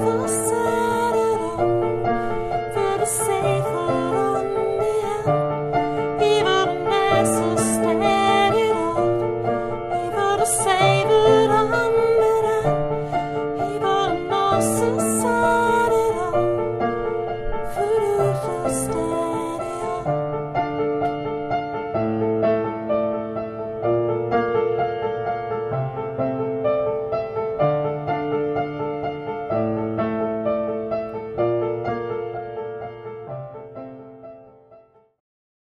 for so sad.